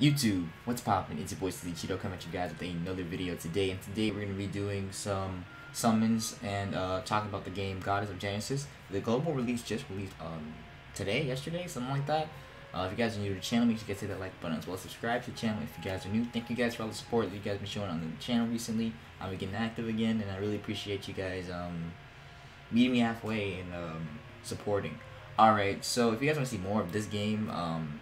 YouTube, what's poppin'? It's your boy Sleezy Cheeto coming at you guys with another video today. And today we're gonna be doing some summons and uh, talking about the game Goddess of Genesis. The global release just released um, today, yesterday, something like that. Uh, if you guys are new to the channel, make sure you guys hit that like button as well. Subscribe to the channel if you guys are new. Thank you guys for all the support that you guys have been showing on the channel recently. I'm getting active again, and I really appreciate you guys um, meeting me halfway and um, supporting. Alright, so if you guys want to see more of this game, um,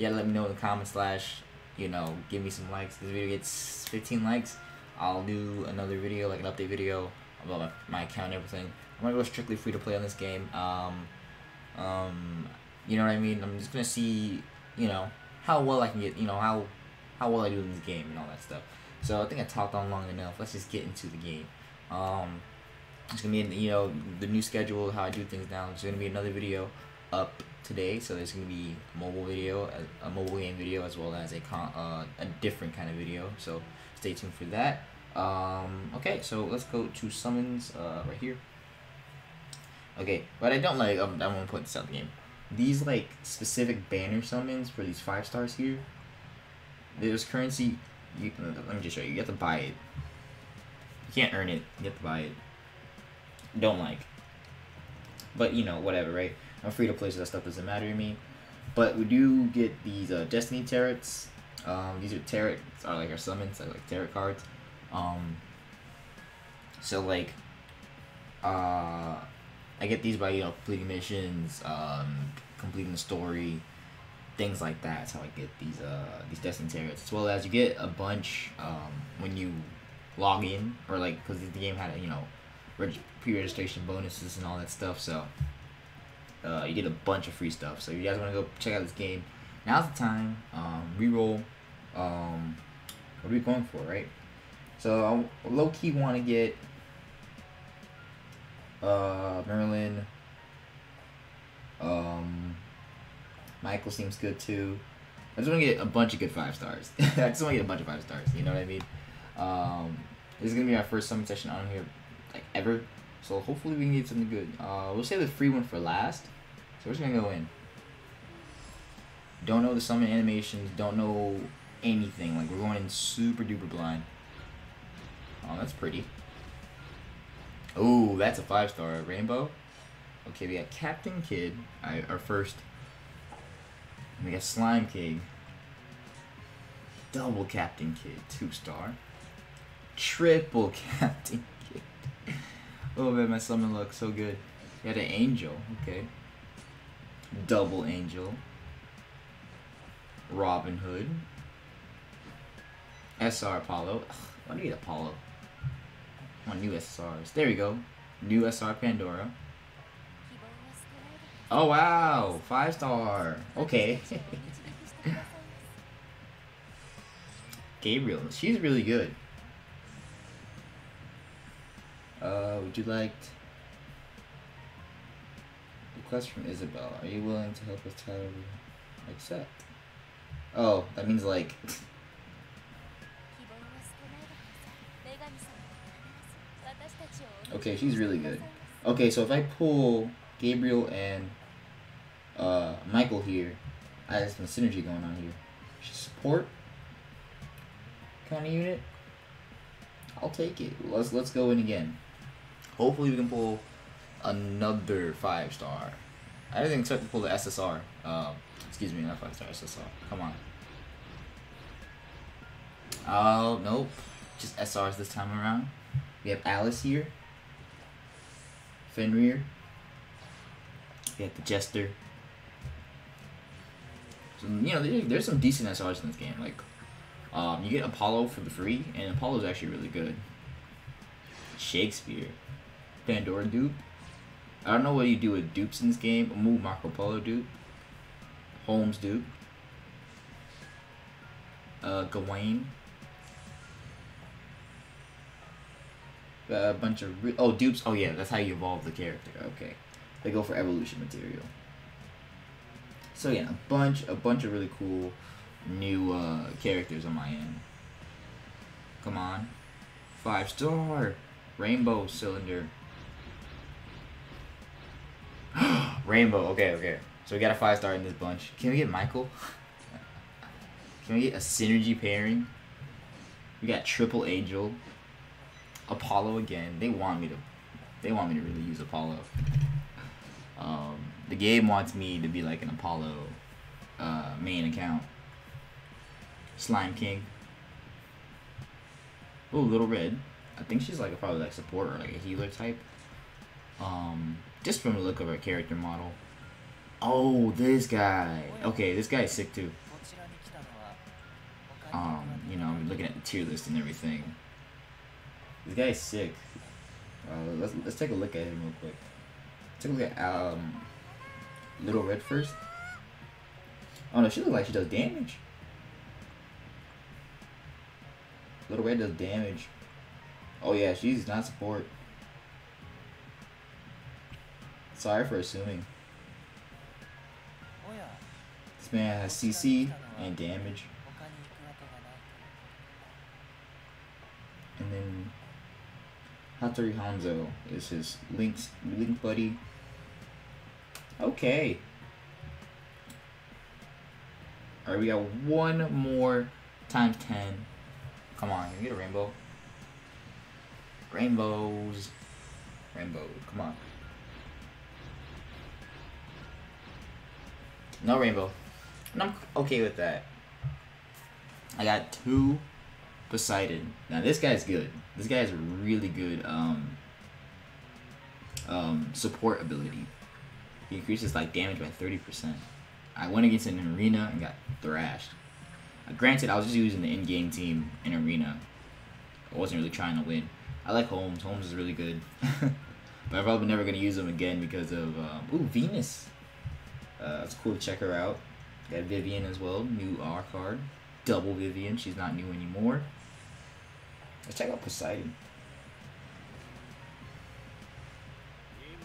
yeah, let me know in the comments slash, you know, give me some likes. This video gets 15 likes, I'll do another video, like an update video about my, my account and everything. I'm gonna go strictly free to play on this game. Um, um, you know what I mean? I'm just gonna see, you know, how well I can get, you know, how how well I do in this game and all that stuff. So I think I talked on long enough. Let's just get into the game. Um, it's gonna be, you know, the new schedule, how I do things now. It's gonna be another video up today, so there's gonna be a mobile video, a, mobile game video, as well as a con uh, a different kind of video. So stay tuned for that. Um, okay, so let's go to summons uh, right here. Okay, but I don't like. Um, I won't put this out the game. These like specific banner summons for these five stars here. There's currency. You let me just show you. You have to buy it. You can't earn it. You have to buy it. Don't like. But you know, whatever, right? I'm free to play, so that stuff doesn't matter to me. But we do get these uh, Destiny Tarots. Um, these are Tarot, are like our summons, like, like Tarot cards. Um, so like, uh, I get these by you know completing missions, um, completing the story, things like that. That's how I get these uh these Destiny Tarots. As well as you get a bunch um, when you log in or like because the game had you know pre-registration bonuses and all that stuff. So uh, you get a bunch of free stuff. So you guys want to go check out this game, now's the time. Um, reroll. Um, what are we going for, right? So I low key want to get uh, Merlin. Um, Michael seems good too. I just want to get a bunch of good five stars. I just want to get a bunch of five stars. You know what I mean? Um, this is gonna be our first summon session on here, like ever. So hopefully we can get something good. Uh, we'll save the free one for last. So we're just gonna go in. Don't know the summon animations. Don't know anything. Like we're going in super duper blind. Oh, that's pretty. Oh, that's a five star rainbow. Okay, we got Captain Kidd, our first. We got Slime King. Double Captain Kidd, two star. Triple Captain Kidd. Oh man, my summon looks so good. You had an angel, okay. Double angel. Robin Hood. SR Apollo. Ugh, why do you need Apollo? Want new SRs. There we go. New SR Pandora. Oh wow, five star. Okay. Gabriel, she's really good. Uh, would you like request from Isabel? Are you willing to help us tell her accept? Oh, that means like. okay, she's really good. Okay, so if I pull Gabriel and uh, Michael here, I have some synergy going on here. Support kind of unit. I'll take it. Let's let's go in again. Hopefully we can pull another five star. I didn't expect to pull the SSR. Um, excuse me, not five star SSR. Come on. Oh nope, just SRs this time around. We have Alice here. Fenrir. We have the Jester. So, you know, there's some decent SRs in this game. Like, um, you get Apollo for the free, and Apollo's actually really good. Shakespeare. Pandora dupe. I don't know what you do with dupes in this game. Move Marco Polo dupe. Holmes dupe. Uh, Gawain. A bunch of oh dupes. Oh yeah, that's how you evolve the character. Okay, they go for evolution material. So yeah, a bunch, a bunch of really cool new uh, characters on my end. Come on, five star, rainbow cylinder. Rainbow. Okay, okay. So we got a five star in this bunch. Can we get Michael? Can we get a synergy pairing? We got Triple Angel, Apollo again. They want me to, they want me to really use Apollo. Um, the game wants me to be like an Apollo uh, main account. Slime King. Oh, Little Red. I think she's like a, probably like support or like a healer type. Um, just from the look of her character model. Oh, this guy. Okay, this guy is sick too. Um, you know, I'm looking at the tier list and everything. This guy is sick. Uh, let's let's take a look at him real quick. Take a look at um, Little Red first. Oh no, she looks like she does damage. Little Red does damage. Oh yeah, she's not support. Sorry for assuming. Oh, this man has CC and damage. And then Hattori Hanzo is his Link's Link buddy. Okay. Alright, we got one more times 10. Come on, get a rainbow? Rainbows. Rainbow, come on. No rainbow. And I'm okay with that. I got two Poseidon. Now this guy's good. This guy's really good um, um, support ability. He increases like damage by 30%. I went against an arena and got thrashed. Uh, granted, I was just using the in-game team in arena. I wasn't really trying to win. I like Holmes. Holmes is really good. but I'm probably never going to use him again because of... Um, ooh, Venus. Uh, it's cool to check her out. Got Vivian as well. New R card. Double Vivian. She's not new anymore. Let's check out Poseidon.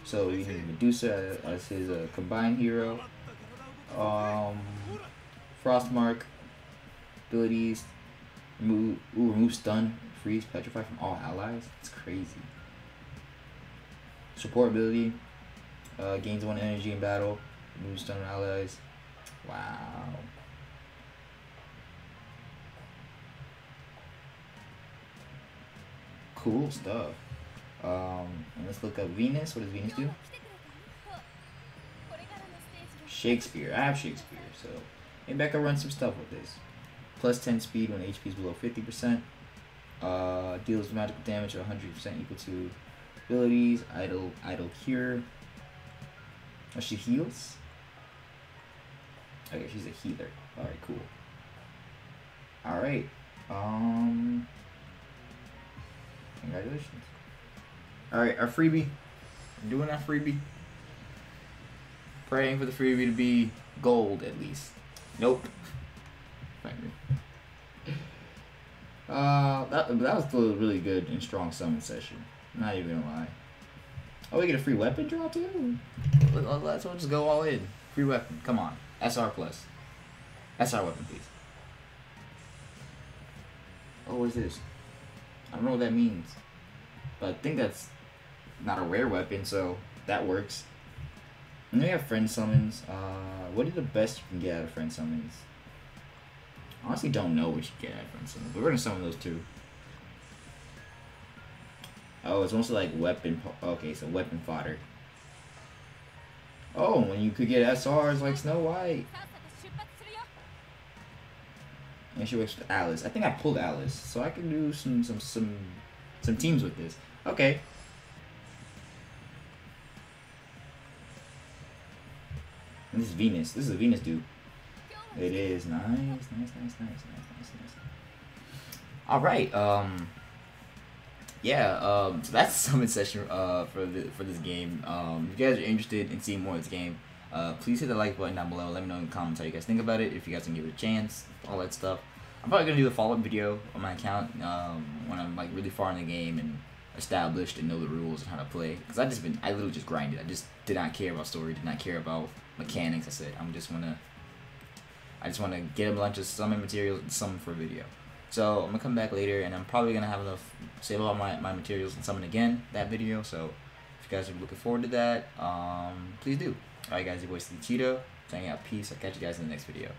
So we need Medusa as his uh, combined hero. Um, Frostmark abilities. Remove, ooh, remove stun, freeze, petrify from all allies. It's crazy. Support ability. Uh, gains one energy in battle. Remove stun allies. Wow. Cool stuff. Um, let's look up Venus. What does Venus do? Shakespeare. I have Shakespeare, so maybe I can run some stuff with this. Plus 10 speed when HP is below 50%. Uh, deals magical damage of 100% equal to abilities. Idle, idle cure. Oh, she heals? Okay, she's a healer. Alright, cool. Alright. Um Congratulations. Alright, our freebie. Doing our freebie. Praying for the freebie to be gold at least. Nope. Uh, that, that was a really good and strong summon session. Not even gonna lie. Oh, we get a free weapon draw too? Let's just go all in. Free weapon. Come on. SR plus. SR weapon, please. Oh, what is this? I don't know what that means. But I think that's not a rare weapon, so that works. And then we have friend summons. Uh, what are the best you can get out of friend summons? I honestly don't know what you get out of friend summons, but we're gonna summon those two. Oh, it's mostly like weapon. Okay, so weapon fodder. Oh, when you could get SRs like Snow White. And she works with Alice. I think I pulled Alice, so I can do some some some some teams with this. Okay. And this is Venus. This is a Venus dude. It is nice, nice, nice, nice, nice, nice, nice. All right. Um. Yeah. Um. So that's the summon session. Uh. For the for this game. Um. If you guys are interested in seeing more of this game, uh, please hit the like button down below. Let me know in the comments how you guys think about it. If you guys can give it a chance, all that stuff. I'm probably gonna do a follow up video on my account um, when I'm like really far in the game and established and know the rules and how to play. Cause I just been I literally just grinded. I just did not care about story. Did not care about mechanics. I said I'm just wanna I just wanna get a bunch of summon materials and summon for a video. So I'm gonna come back later and I'm probably gonna have enough save all my, my materials and summon again that video. So if you guys are looking forward to that, um, please do. Alright guys, your boy Sleezy Cheeto, saying out peace. I'll catch you guys in the next video.